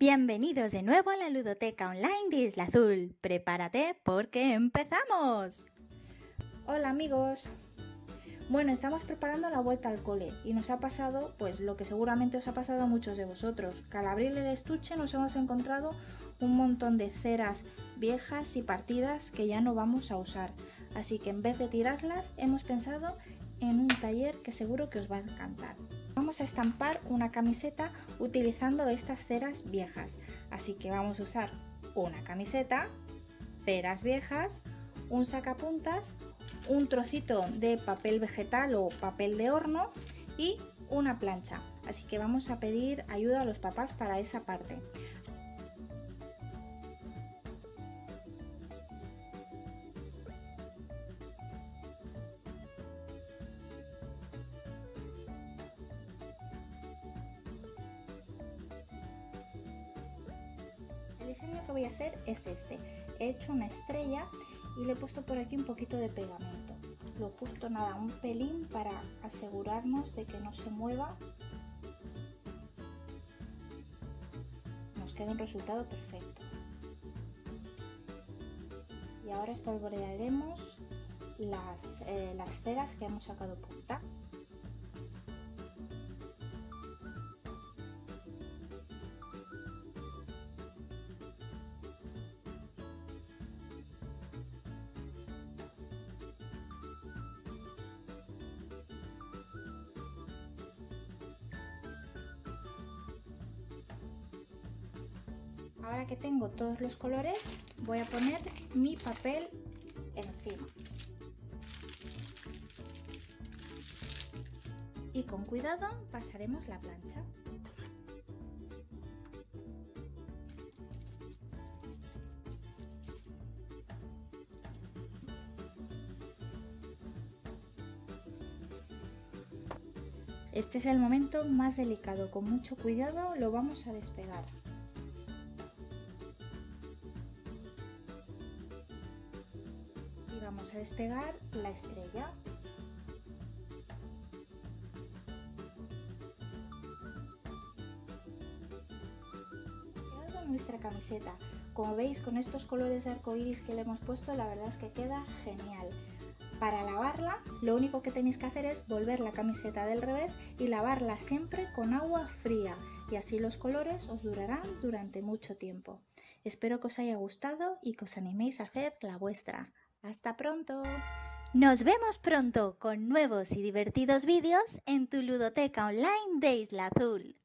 Bienvenidos de nuevo a la ludoteca online de Isla Azul. Prepárate porque empezamos. Hola amigos. Bueno, estamos preparando la vuelta al cole y nos ha pasado, pues lo que seguramente os ha pasado a muchos de vosotros, que al abrir el estuche nos hemos encontrado un montón de ceras viejas y partidas que ya no vamos a usar. Así que en vez de tirarlas, hemos pensado en un taller que seguro que os va a encantar. Vamos a estampar una camiseta utilizando estas ceras viejas. Así que vamos a usar una camiseta, ceras viejas, un sacapuntas, un trocito de papel vegetal o papel de horno y una plancha. Así que vamos a pedir ayuda a los papás para esa parte. Voy a hacer es este. He hecho una estrella y le he puesto por aquí un poquito de pegamento. Lo justo nada, un pelín para asegurarnos de que no se mueva. Nos queda un resultado perfecto. Y ahora espolvorearemos las, eh, las ceras que hemos sacado punta. Ahora que tengo todos los colores, voy a poner mi papel encima. Y con cuidado pasaremos la plancha. Este es el momento más delicado, con mucho cuidado lo vamos a despegar. Vamos a despegar la estrella. Queda nuestra camiseta. Como veis con estos colores de arcoiris que le hemos puesto, la verdad es que queda genial. Para lavarla, lo único que tenéis que hacer es volver la camiseta del revés y lavarla siempre con agua fría y así los colores os durarán durante mucho tiempo. Espero que os haya gustado y que os animéis a hacer la vuestra. Hasta pronto. Nos vemos pronto con nuevos y divertidos vídeos en tu ludoteca online de Isla Azul.